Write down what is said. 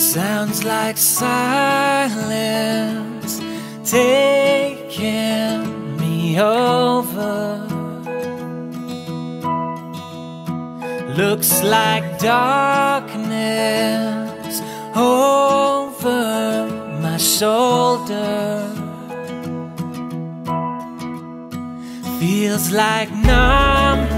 Sounds like silence taking me over. Looks like darkness over my shoulder. Feels like numb.